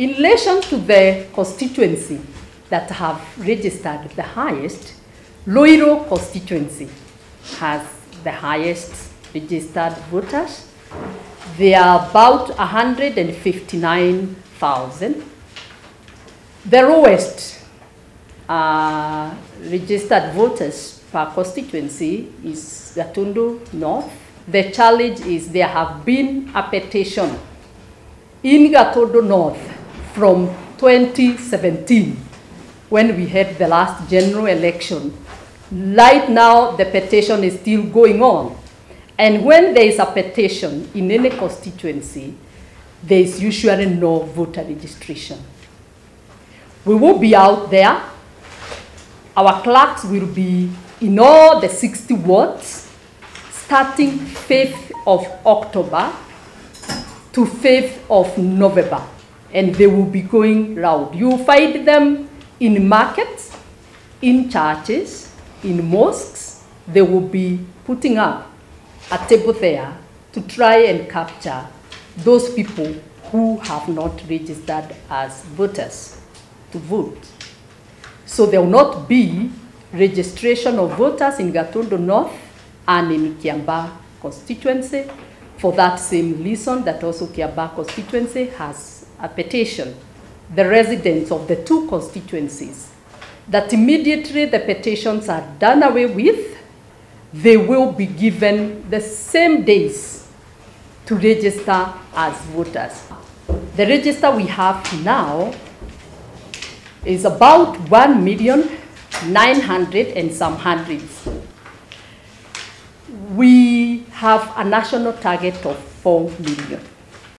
In relation to the constituency that have registered the highest, Ruiru constituency has the highest registered voters. They are about 159,000. The lowest uh, registered voters per constituency is Gatundu North. The challenge is there have been a petition in Gatundu North from 2017 when we had the last general election. Right now, the petition is still going on. And when there is a petition in any constituency, there is usually no voter registration. We will be out there. Our clerks will be in all the 60 wards, starting 5th of October to 5th of November. And they will be going round. You find them in markets, in churches, in mosques. They will be putting up a table there to try and capture those people who have not registered as voters to vote. So there will not be registration of voters in Gatundu North and in Kiambaa constituency for that same reason that also Kiambaa constituency has a petition. The residents of the two constituencies that immediately the petitions are done away with, they will be given the same days to register as voters. The register we have now is about 1 million 900 and some hundreds. We have a national target of 4 million.